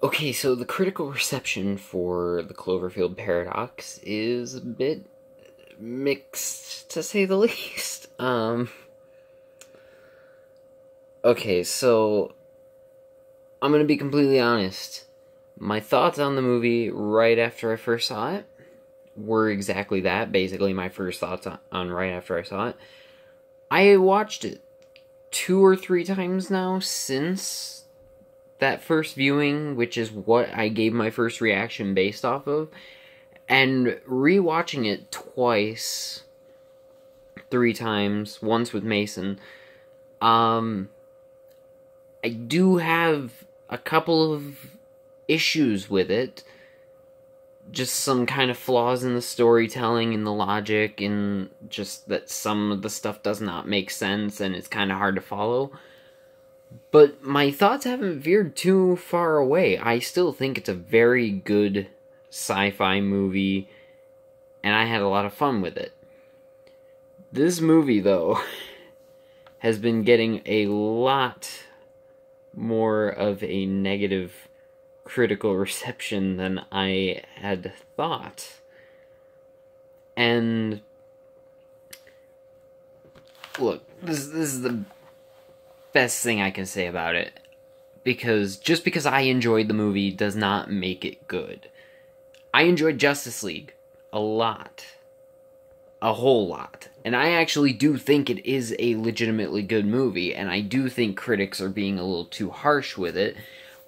Okay, so the critical reception for the Cloverfield Paradox is a bit mixed, to say the least. Um. Okay, so I'm gonna be completely honest. My thoughts on the movie right after I first saw it were exactly that. Basically, my first thoughts on right after I saw it. I watched it two or three times now since that first viewing, which is what I gave my first reaction based off of. And rewatching it twice, three times, once with Mason, um, I do have a couple of issues with it. Just some kind of flaws in the storytelling in the logic, in just that some of the stuff does not make sense and it's kind of hard to follow. But my thoughts haven't veered too far away. I still think it's a very good sci fi movie, and I had a lot of fun with it. This movie, though, has been getting a lot more of a negative critical reception than I had thought. And look, this this is the best thing I can say about it because just because I enjoyed the movie does not make it good. I enjoyed Justice League a lot. A whole lot. And I actually do think it is a legitimately good movie, and I do think critics are being a little too harsh with it,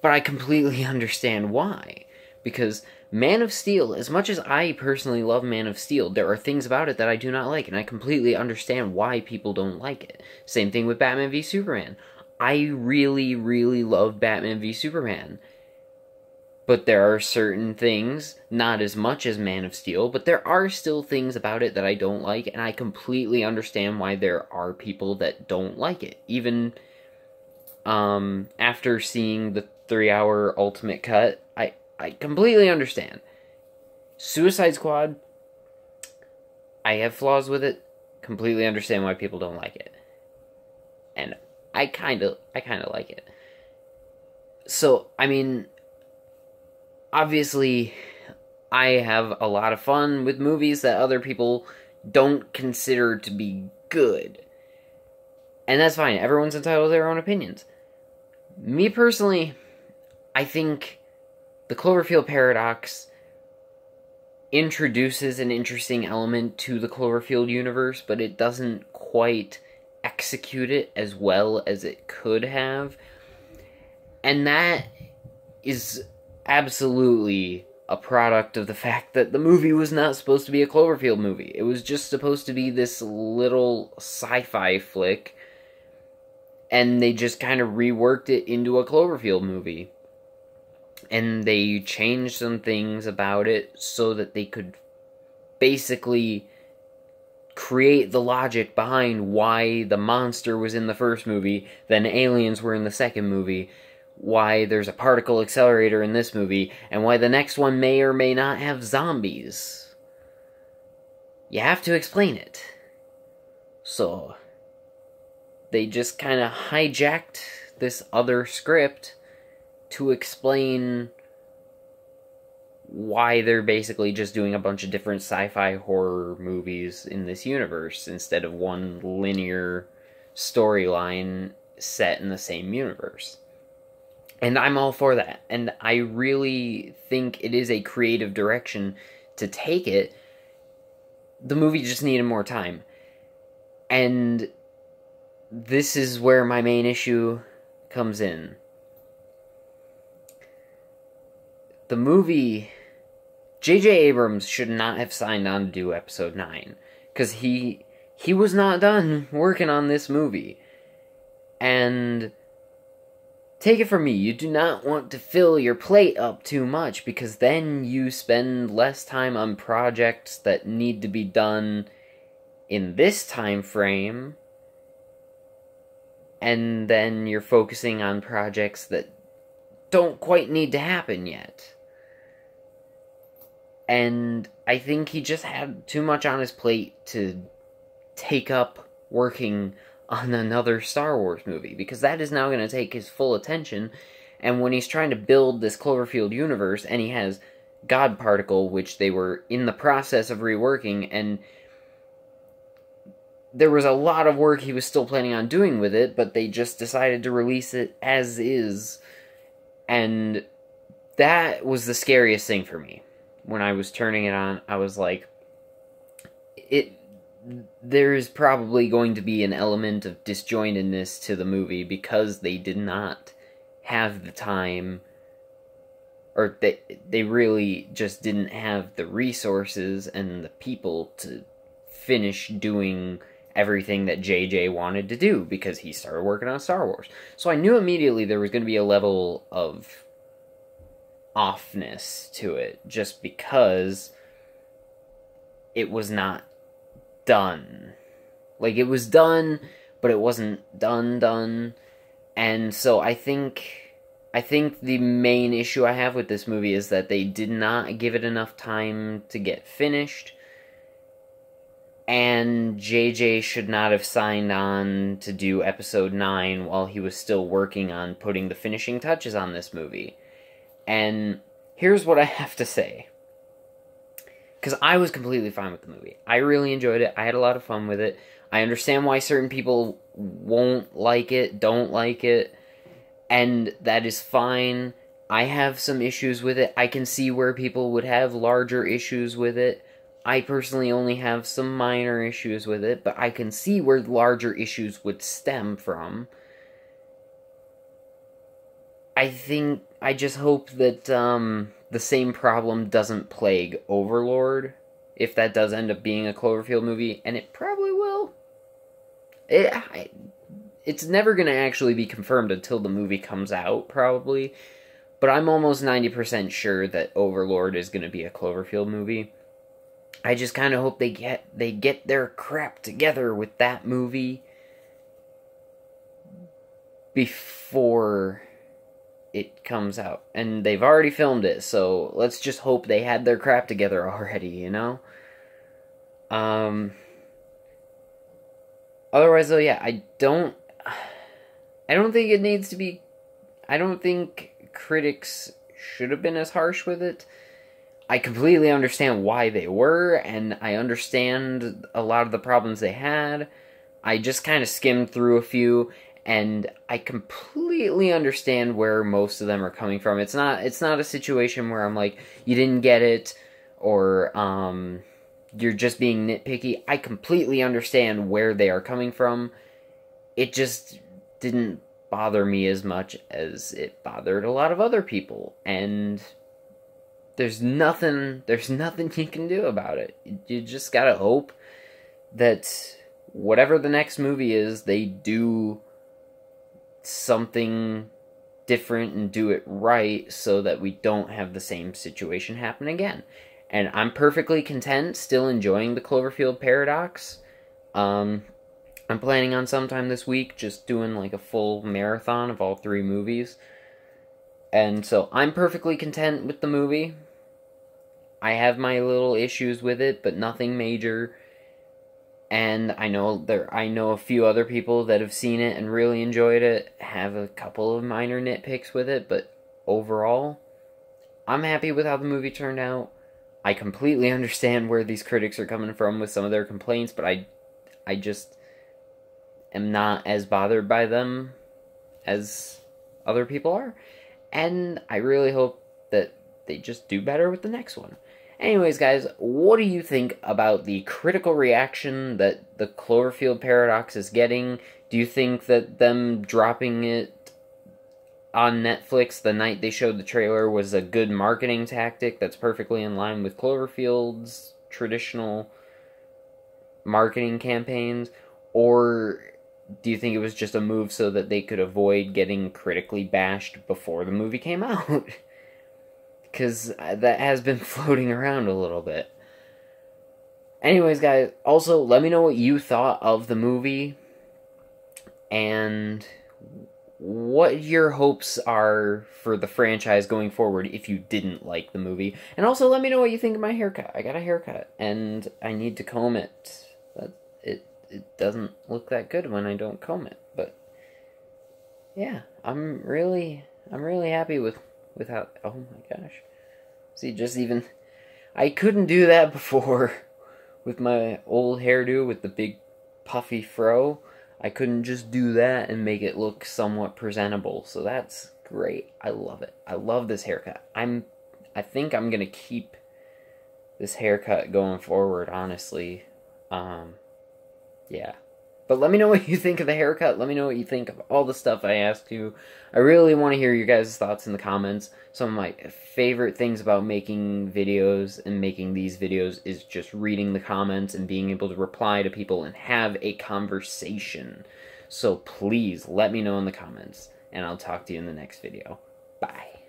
but I completely understand why. Because Man of Steel, as much as I personally love Man of Steel, there are things about it that I do not like, and I completely understand why people don't like it. Same thing with Batman v Superman. I really, really love Batman v Superman. But there are certain things, not as much as Man of Steel, but there are still things about it that I don't like, and I completely understand why there are people that don't like it. Even um, after seeing the three hour ultimate cut, I, I completely understand. Suicide Squad, I have flaws with it, completely understand why people don't like it. And I kind of I kind of like it. So, I mean, obviously I have a lot of fun with movies that other people don't consider to be good. And that's fine. Everyone's entitled to their own opinions. Me personally, I think the Cloverfield paradox introduces an interesting element to the Cloverfield universe, but it doesn't quite execute it as well as it could have. And that is absolutely a product of the fact that the movie was not supposed to be a Cloverfield movie. It was just supposed to be this little sci fi flick, and they just kind of reworked it into a Cloverfield movie. And they changed some things about it so that they could basically create the logic behind why the monster was in the first movie, then aliens were in the second movie, why there's a particle accelerator in this movie, and why the next one may or may not have zombies. You have to explain it. So, they just kind of hijacked this other script to explain why they're basically just doing a bunch of different sci-fi horror movies in this universe instead of one linear storyline set in the same universe. And I'm all for that. And I really think it is a creative direction to take it. The movie just needed more time. And this is where my main issue comes in. The movie J.J. Abrams should not have signed on to do episode 9 cuz he he was not done working on this movie. And take it from me, you do not want to fill your plate up too much because then you spend less time on projects that need to be done in this time frame and then you're focusing on projects that don't quite need to happen yet. And I think he just had too much on his plate to take up working on another Star Wars movie because that is now going to take his full attention And when he's trying to build this Cloverfield universe, and he has God Particle, which they were in the process of reworking, and there was a lot of work he was still planning on doing with it, but they just decided to release it as is. And that was the scariest thing for me. When I was turning it on, I was like, it there's probably going to be an element of disjointedness to the movie because they did not have the time or they they really just didn't have the resources and the people to finish doing everything that JJ wanted to do because he started working on Star Wars. So I knew immediately there was going to be a level of offness to it just because it was not done. Like it was done, but it wasn't done done. And so I think I think the main issue I have with this movie is that they did not give it enough time to get finished. And JJ should not have signed on to do episode 9 while he was still working on putting the finishing touches on this movie. And here's what I have to say because I was completely fine with the movie. I really enjoyed it. I had a lot of fun with it. I understand why certain people won't like it, don't like it, and that is fine. I have some issues with it. I can see where people would have larger issues with it. I personally only have some minor issues with it, but I can see where larger issues would stem from. I think I just hope that um the same problem doesn't plague Overlord if that does end up being a Cloverfield movie, and it probably will. It, I, it's never going to actually be confirmed until the movie comes out, probably. But I'm almost 90% sure that Overlord is going to be a Cloverfield movie. I just kind of hope they get they get their crap together with that movie before it comes out. And they've already filmed it, so let's just hope they had their crap together already, you know? Um Otherwise though, yeah, I don't I don't think it needs to be I don't think critics should have been as harsh with it. I completely understand why they were, and I understand a lot of the problems they had. I just kind of skimmed through a few, and I completely understand where most of them are coming from. It's not it's not a situation where I'm like you didn't get it or um you're just being nitpicky. I completely understand where they are coming from. It just didn't bother me as much as it bothered a lot of other people and there's nothing there's nothing you can do about it. You just got to hope that whatever the next movie is, they do something different and do it right so that we don't have the same situation happen again. And I'm perfectly content still enjoying the Cloverfield paradox. Um, I'm planning on sometime this week just doing like a full marathon of all three movies. And so I'm perfectly content with the movie. I have my little issues with it, but nothing major and I know there I know a few other people that have seen it and really enjoyed it, have a couple of minor nitpicks with it, but overall I'm happy with how the movie turned out. I completely understand where these critics are coming from with some of their complaints, but I I just am not as bothered by them as other people are. And I really hope that they just do better with the next one. Anyways, guys, what do you think about the critical reaction that the Cloverfield Paradox is getting? Do you think that them dropping it on Netflix the night they showed the trailer was a good marketing tactic that's perfectly in line with Cloverfield's traditional marketing campaigns? Or do you think it was just a move so that they could avoid getting critically bashed before the movie came out? Because that has been floating around a little bit. Anyways, guys, also let me know what you thought of the movie and what your hopes are for the franchise going forward if you didn't like the movie. And also let me know what you think of my haircut. I got a haircut and I need to comb it. It it doesn't look that good when I don't comb it, but yeah, I'm really I'm really happy with with how. Oh my gosh! See, just even I couldn't do that before with my old hairdo with the big puffy fro. I couldn't just do that and make it look somewhat presentable. So that's great. I love it. I love this haircut. I'm I think I'm going to keep this haircut going forward, honestly. Um yeah. But let me know what you think of the haircut. Let me know what you think of all the stuff I asked you. I really want to hear your guys' thoughts in the comments. Some of my favorite things about making videos and making these videos is just reading the comments and being able to reply to people and have a conversation. So please let me know in the comments, and I'll talk to you in the next video. Bye.